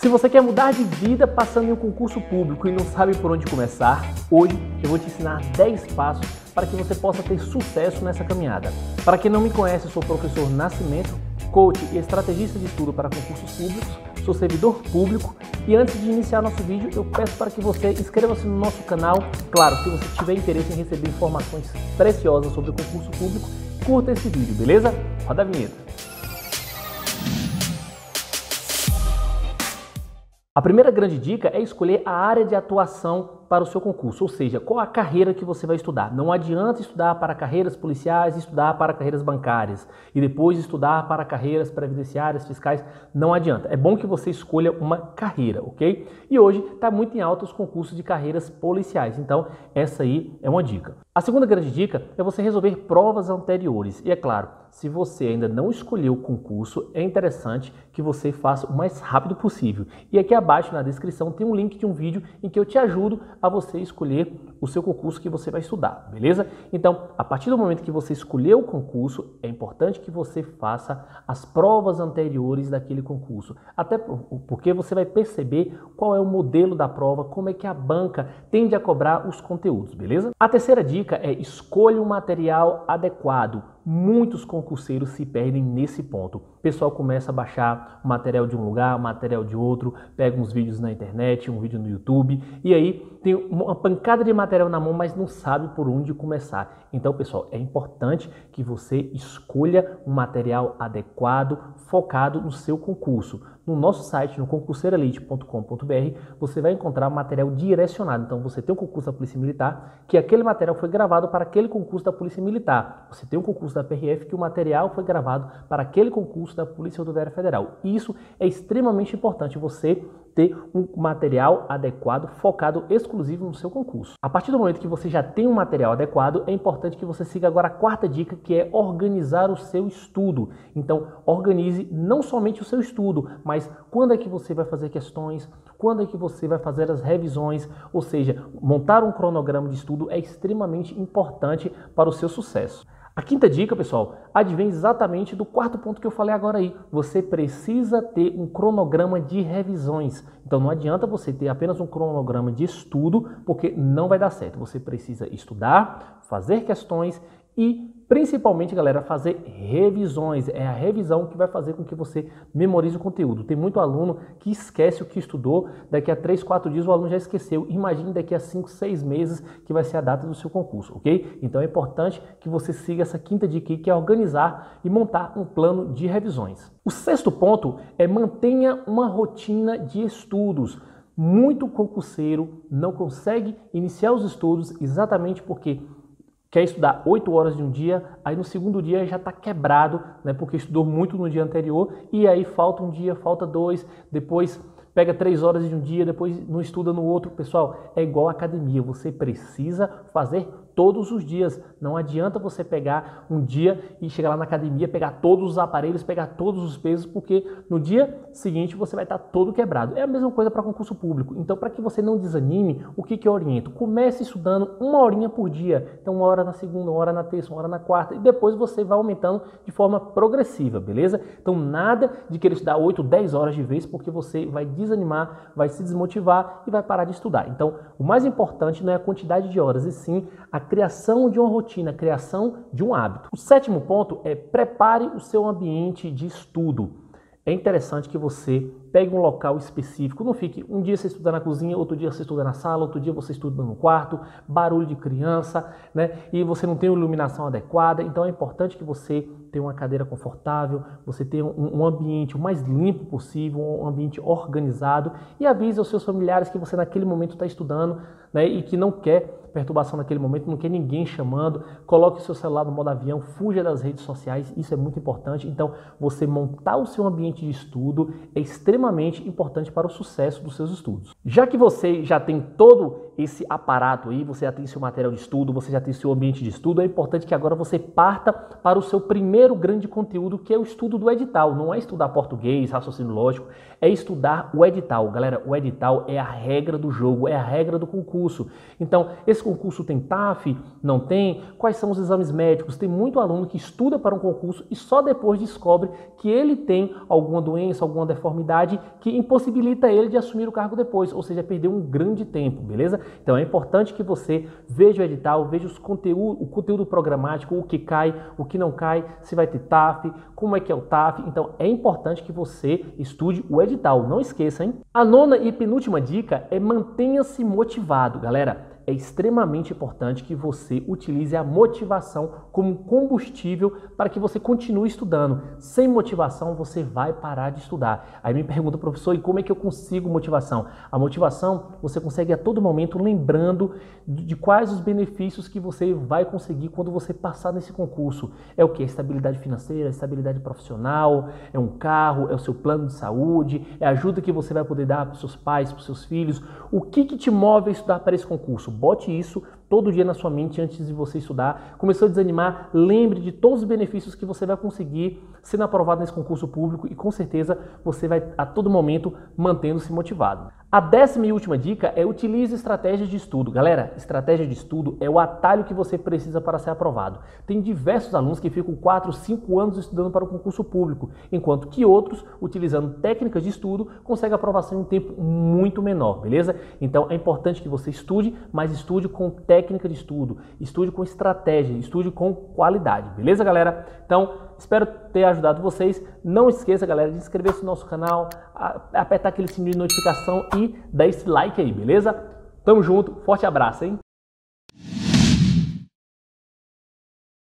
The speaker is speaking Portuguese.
Se você quer mudar de vida passando em um concurso público e não sabe por onde começar, hoje eu vou te ensinar 10 passos para que você possa ter sucesso nessa caminhada. Para quem não me conhece, eu sou o professor Nascimento, coach e estrategista de estudo para concursos públicos, sou servidor público e antes de iniciar nosso vídeo, eu peço para que você inscreva-se no nosso canal. Claro, se você tiver interesse em receber informações preciosas sobre o concurso público, curta esse vídeo, beleza? Roda a vinheta. A primeira grande dica é escolher a área de atuação para o seu concurso, ou seja, qual a carreira que você vai estudar. Não adianta estudar para carreiras policiais, estudar para carreiras bancárias e depois estudar para carreiras previdenciárias, fiscais, não adianta. É bom que você escolha uma carreira, ok? E hoje está muito em alta os concursos de carreiras policiais, então essa aí é uma dica. A segunda grande dica é você resolver provas anteriores. E é claro, se você ainda não escolheu o concurso, é interessante que você faça o mais rápido possível. E aqui abaixo na descrição tem um link de um vídeo em que eu te ajudo a você escolher o seu concurso que você vai estudar, beleza? Então, a partir do momento que você escolheu o concurso, é importante que você faça as provas anteriores daquele concurso, até porque você vai perceber qual é o modelo da prova, como é que a banca tende a cobrar os conteúdos, beleza? A terceira dica é escolha um material adequado Muitos concurseiros se perdem nesse ponto. O pessoal começa a baixar material de um lugar, material de outro, pega uns vídeos na internet, um vídeo no YouTube, e aí tem uma pancada de material na mão, mas não sabe por onde começar. Então, pessoal, é importante que você escolha um material adequado, focado no seu concurso. No nosso site, no concurseirelite.com.br, você vai encontrar material direcionado. Então, você tem um concurso da Polícia Militar, que aquele material foi gravado para aquele concurso da Polícia Militar. Você tem um concurso da PRF, que o material foi gravado para aquele concurso da Polícia Rodoviária Federal. Isso é extremamente importante, você ter um material adequado, focado exclusivo no seu concurso. A partir do momento que você já tem um material adequado, é importante que você siga agora a quarta dica, que é organizar o seu estudo. Então, organize não somente o seu estudo, mas quando é que você vai fazer questões, quando é que você vai fazer as revisões, ou seja, montar um cronograma de estudo é extremamente importante para o seu sucesso. A quinta dica, pessoal, advém exatamente do quarto ponto que eu falei agora aí. Você precisa ter um cronograma de revisões. Então não adianta você ter apenas um cronograma de estudo, porque não vai dar certo. Você precisa estudar, fazer questões e Principalmente, galera, fazer revisões. É a revisão que vai fazer com que você memorize o conteúdo. Tem muito aluno que esquece o que estudou, daqui a 3, 4 dias o aluno já esqueceu. Imagine daqui a 5, 6 meses que vai ser a data do seu concurso, ok? Então é importante que você siga essa quinta dica que é organizar e montar um plano de revisões. O sexto ponto é mantenha uma rotina de estudos. Muito concurseiro não consegue iniciar os estudos exatamente porque quer estudar 8 horas de um dia, aí no segundo dia já está quebrado, né, porque estudou muito no dia anterior, e aí falta um dia, falta dois, depois pega três horas de um dia, depois não estuda no outro. Pessoal, é igual academia, você precisa fazer todos os dias. Não adianta você pegar um dia e chegar lá na academia, pegar todos os aparelhos, pegar todos os pesos, porque no dia seguinte você vai estar todo quebrado. É a mesma coisa para concurso público. Então, para que você não desanime, o que, que eu oriento? Comece estudando uma horinha por dia. Então, uma hora na segunda, uma hora na terça, uma hora na quarta, e depois você vai aumentando de forma progressiva, beleza? Então, nada de querer estudar 8, 10 horas de vez, porque você vai desanimar, vai se desmotivar e vai parar de estudar. Então, o mais importante não é a quantidade de horas, e sim a criação de uma rotina, criação de um hábito. O sétimo ponto é prepare o seu ambiente de estudo. É interessante que você pegue um local específico, não fique um dia você estuda na cozinha, outro dia você estuda na sala, outro dia você estuda no quarto, barulho de criança, né? E você não tem iluminação adequada. Então é importante que você tenha uma cadeira confortável, você tenha um, um ambiente o mais limpo possível, um ambiente organizado e avise aos seus familiares que você naquele momento está estudando, né? E que não quer perturbação naquele momento, não quer ninguém chamando, coloque seu celular no modo avião, fuja das redes sociais, isso é muito importante. Então, você montar o seu ambiente de estudo é extremamente importante para o sucesso dos seus estudos. Já que você já tem todo esse aparato aí, você já tem seu material de estudo, você já tem seu ambiente de estudo, é importante que agora você parta para o seu primeiro grande conteúdo, que é o estudo do edital. Não é estudar português, raciocínio lógico, é estudar o edital. Galera, o edital é a regra do jogo, é a regra do concurso. Então, esse concurso tem TAF? Não tem? Quais são os exames médicos? Tem muito aluno que estuda para um concurso e só depois descobre que ele tem alguma doença, alguma deformidade que impossibilita ele de assumir o cargo depois, ou seja, perder um grande tempo, beleza? Então é importante que você veja o edital, veja os conteúdo, o conteúdo programático, o que cai, o que não cai, se vai ter TAF, como é que é o TAF. Então é importante que você estude o edital. Não esqueça, hein? A nona e penúltima dica é mantenha-se motivado, galera é extremamente importante que você utilize a motivação como combustível para que você continue estudando. Sem motivação, você vai parar de estudar. Aí me pergunta, professor, e como é que eu consigo motivação? A motivação você consegue a todo momento lembrando de quais os benefícios que você vai conseguir quando você passar nesse concurso. É o que? Estabilidade financeira, estabilidade profissional, é um carro, é o seu plano de saúde, é a ajuda que você vai poder dar para os seus pais, para os seus filhos. O que, que te move a estudar para esse concurso? Bote isso todo dia na sua mente antes de você estudar. Começou a desanimar, lembre de todos os benefícios que você vai conseguir sendo aprovado nesse concurso público e com certeza você vai a todo momento mantendo-se motivado. A décima e última dica é utilize estratégias de estudo. Galera, estratégia de estudo é o atalho que você precisa para ser aprovado. Tem diversos alunos que ficam 4, 5 anos estudando para o concurso público, enquanto que outros, utilizando técnicas de estudo, conseguem aprovação em um tempo muito menor, beleza? Então é importante que você estude, mas estude com técnica de estudo, estude com estratégia, estude com qualidade, beleza, galera? Então, espero ter ajudado vocês. Não esqueça, galera, de inscrever-se no nosso canal, apertar aquele sininho de notificação e dar esse like aí, beleza? Tamo junto, forte abraço, hein?